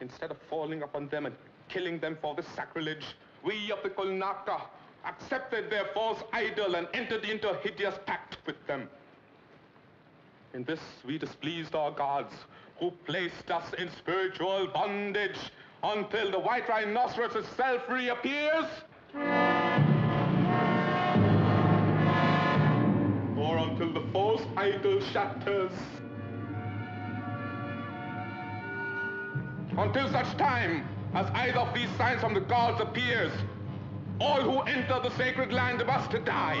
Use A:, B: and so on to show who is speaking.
A: Instead of falling upon them and killing them for this sacrilege, we of the Kolnaka accepted their false idol and entered into a hideous pact with them. In this we displeased our gods, who placed us in spiritual bondage until the white rhinoceros itself reappears. Or until the false idol shatters. Until such time as either of these signs from the gods appears, all who enter the sacred land must die.